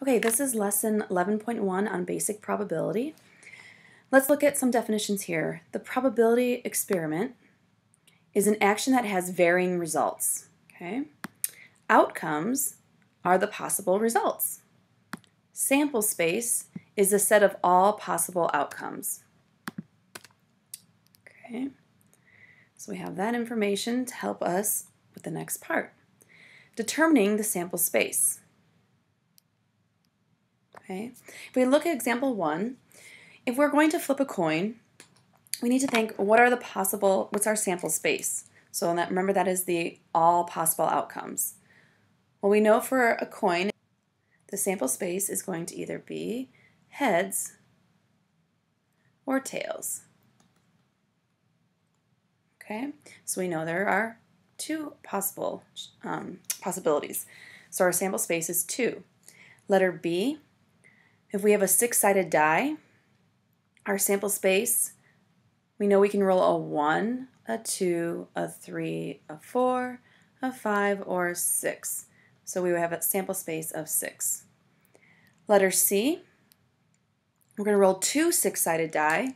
Okay, this is lesson 11.1 on basic probability. Let's look at some definitions here. The probability experiment is an action that has varying results. Okay? Outcomes are the possible results. Sample space is a set of all possible outcomes. Okay? So we have that information to help us with the next part. Determining the sample space. If we look at example one, if we're going to flip a coin, we need to think what are the possible, what's our sample space? So that, remember that is the all possible outcomes. Well, we know for a coin, the sample space is going to either be heads or tails. Okay, so we know there are two possible um, possibilities. So our sample space is two. Letter B, if we have a six-sided die, our sample space, we know we can roll a 1, a 2, a 3, a 4, a 5, or a 6. So we would have a sample space of 6. Letter C, we're going to roll two six-sided die.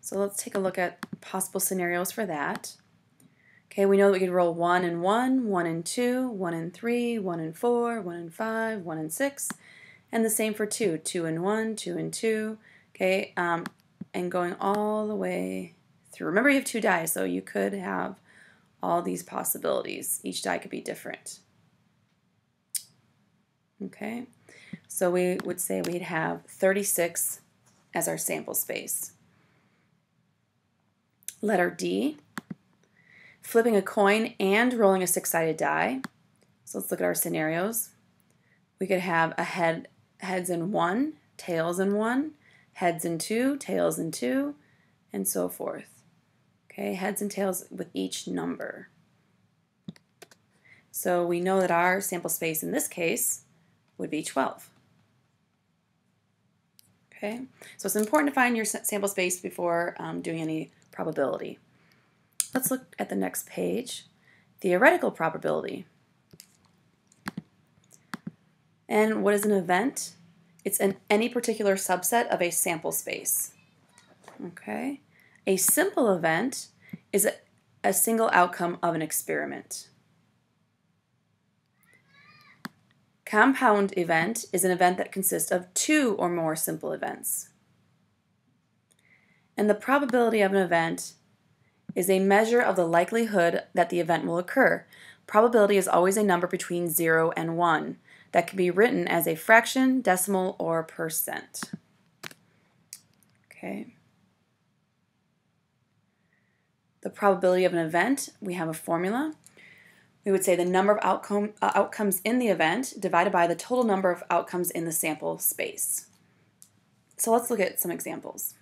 So let's take a look at possible scenarios for that. Okay, we know that we could roll 1 and 1, 1 and 2, 1 and 3, 1 and 4, 1 and 5, 1 and 6, and the same for 2, 2 and 1, 2 and 2, okay, um, and going all the way through. Remember you have two die, so you could have all these possibilities. Each die could be different. Okay, so we would say we'd have 36 as our sample space. Letter D, flipping a coin and rolling a six-sided die. So let's look at our scenarios. We could have a head heads in one, tails in one, heads in two, tails in two, and so forth. Okay, heads and tails with each number. So we know that our sample space in this case would be 12. Okay, so it's important to find your sample space before um, doing any probability. Let's look at the next page. Theoretical probability. And what is an event? It's an, any particular subset of a sample space. Okay. A simple event is a, a single outcome of an experiment. Compound event is an event that consists of two or more simple events. And the probability of an event is a measure of the likelihood that the event will occur. Probability is always a number between 0 and 1 that can be written as a fraction, decimal, or percent. Okay. The probability of an event, we have a formula. We would say the number of outcome, uh, outcomes in the event divided by the total number of outcomes in the sample space. So let's look at some examples.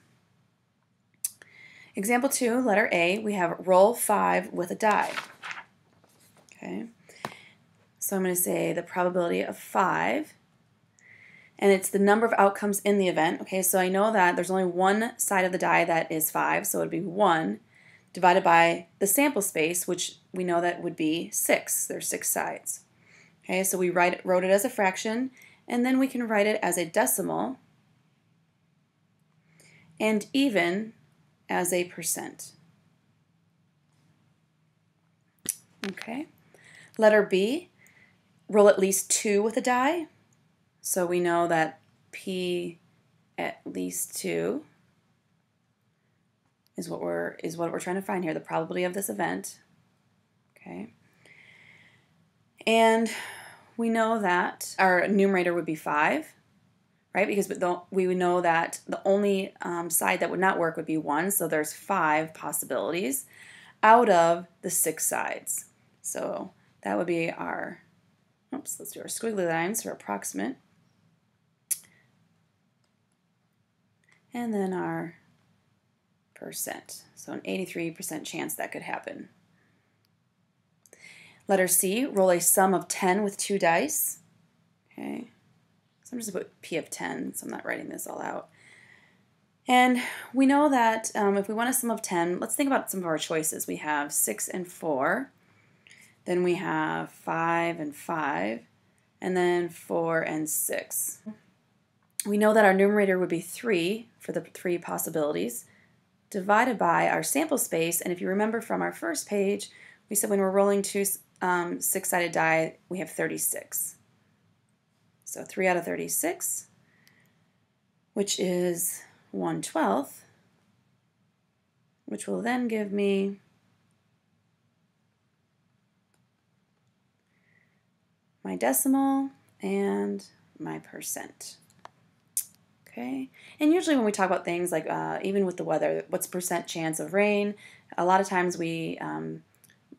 Example 2, letter A, we have roll 5 with a die. Okay. So I'm going to say the probability of 5. And it's the number of outcomes in the event. Okay, so I know that there's only one side of the die that is 5, so it would be 1 divided by the sample space, which we know that would be 6. There's 6 sides. Okay, so we write, wrote it as a fraction, and then we can write it as a decimal and even as a percent. Okay. Letter B, roll at least two with a die. So we know that P at least two is what we're is what we're trying to find here, the probability of this event. Okay. And we know that our numerator would be 5, right? Because we would know that the only um, side that would not work would be 1, so there's 5 possibilities out of the 6 sides. So that would be our Oops, let's do our squiggly lines for approximate. And then our percent. So an 83% chance that could happen. Letter C, roll a sum of 10 with two dice. Okay, so I'm just going to put P of 10, so I'm not writing this all out. And we know that um, if we want a sum of 10, let's think about some of our choices. We have 6 and 4. Then we have 5 and 5. and then 4 and 6. We know that our numerator would be 3 for the three possibilities, divided by our sample space, and if you remember from our first page, we said when we're rolling two um, six-sided die, we have 36. So 3 out of 36, which is 1 12th, which will then give me my decimal and my percent. Okay, and usually when we talk about things like uh, even with the weather, what's percent chance of rain, a lot of times we um,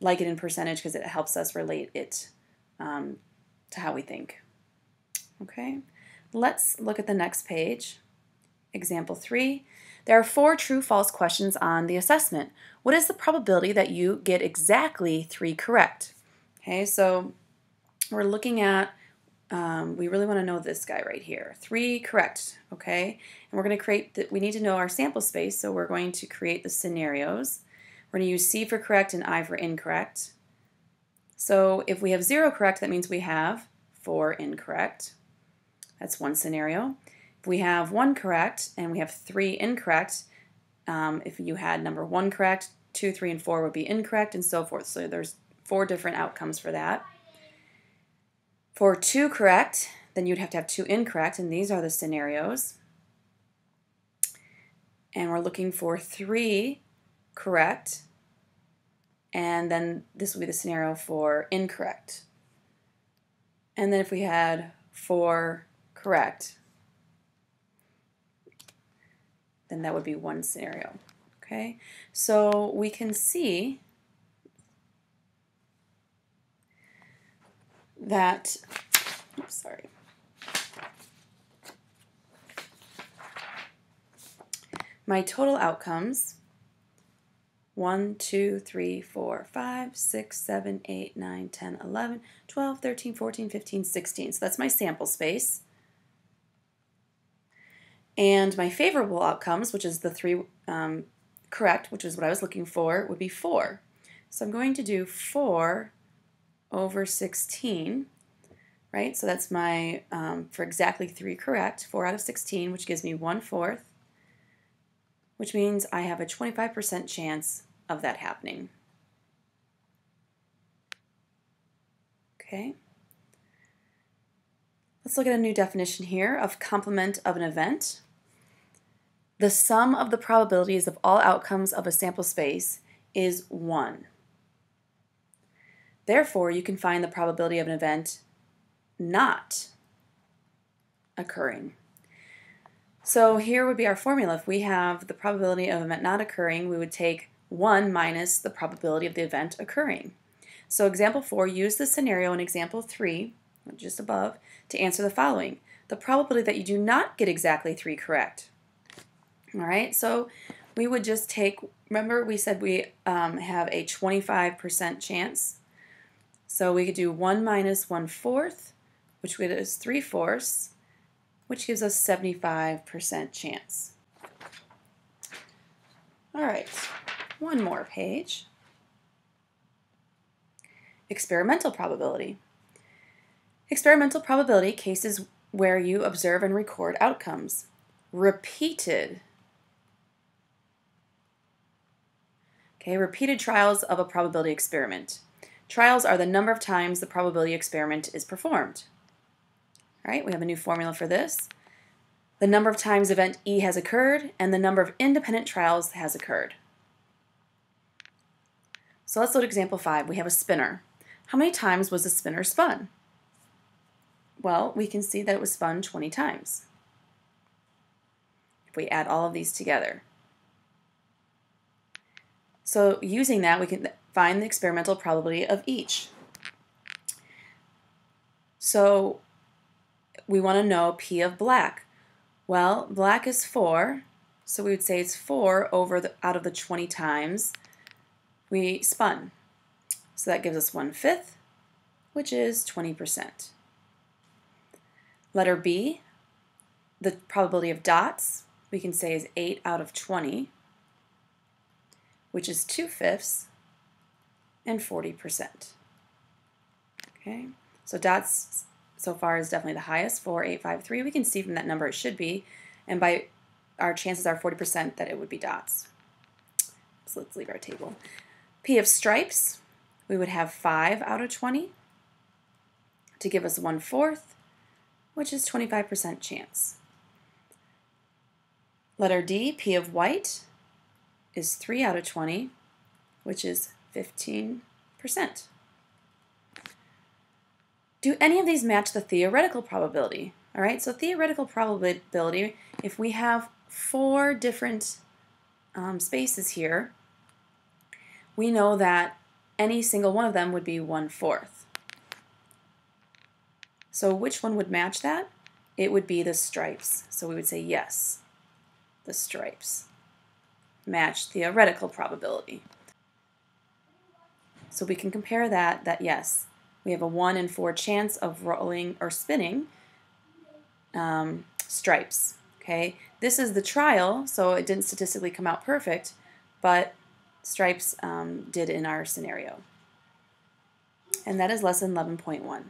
like it in percentage because it helps us relate it um, to how we think. Okay, let's look at the next page. Example 3. There are four true-false questions on the assessment. What is the probability that you get exactly three correct? Okay, so we're looking at, um, we really want to know this guy right here. Three correct, okay? And we're going to create, the, we need to know our sample space, so we're going to create the scenarios. We're going to use C for correct and I for incorrect. So if we have zero correct, that means we have four incorrect. That's one scenario. If we have one correct and we have three incorrect, um, if you had number one correct, two, three, and four would be incorrect, and so forth. So there's four different outcomes for that. For two correct, then you'd have to have two incorrect, and these are the scenarios. And we're looking for three correct, and then this will be the scenario for incorrect. And then if we had four correct, then that would be one scenario. Okay, so we can see that, oops, sorry. My total outcomes 1, 2, 3, 4, 5, 6, 7, 8, 9, 10, 11, 12, 13, 14, 15, 16. So that's my sample space. And my favorable outcomes, which is the three um, correct, which is what I was looking for, would be 4. So I'm going to do 4 over 16, right? So that's my, um, for exactly 3 correct, 4 out of 16, which gives me 1 fourth which means I have a 25% chance of that happening. Okay. Let's look at a new definition here of complement of an event. The sum of the probabilities of all outcomes of a sample space is 1. Therefore, you can find the probability of an event not occurring. So here would be our formula. If we have the probability of an event not occurring, we would take 1 minus the probability of the event occurring. So example 4, use the scenario in example 3, just above, to answer the following. The probability that you do not get exactly 3 correct. All right, so we would just take, remember we said we um, have a 25% chance. So we could do 1 minus 1 fourth, which is 3 fourths, which gives us 75% chance. All right, one more page. Experimental probability. Experimental probability cases where you observe and record outcomes. Repeated. Okay, repeated trials of a probability experiment. Trials are the number of times the probability experiment is performed. All right, we have a new formula for this. The number of times event E has occurred and the number of independent trials has occurred. So let's look at example 5. We have a spinner. How many times was the spinner spun? Well, we can see that it was spun 20 times. If we add all of these together. So using that, we can find the experimental probability of each. So we want to know P of black. Well, black is 4, so we would say it's 4 over the, out of the 20 times we spun. So that gives us 1 fifth, which is 20%. Letter B, the probability of dots, we can say is 8 out of 20, which is 2 fifths and 40%. Okay, so dots so far is definitely the highest, 4853. We can see from that number it should be, and by our chances are 40% that it would be dots. So let's leave our table. P of stripes, we would have 5 out of 20 to give us 1 fourth, which is 25% chance. Letter D, P of white, is 3 out of 20, which is 15%. Do any of these match the theoretical probability? All right, so theoretical probability, if we have four different um, spaces here, we know that any single one of them would be one-fourth. So which one would match that? It would be the stripes. So we would say yes, the stripes match theoretical probability. So we can compare that, that yes, we have a 1 in 4 chance of rolling or spinning um, stripes. Okay, this is the trial, so it didn't statistically come out perfect, but stripes um, did in our scenario. And that is lesson 11.1.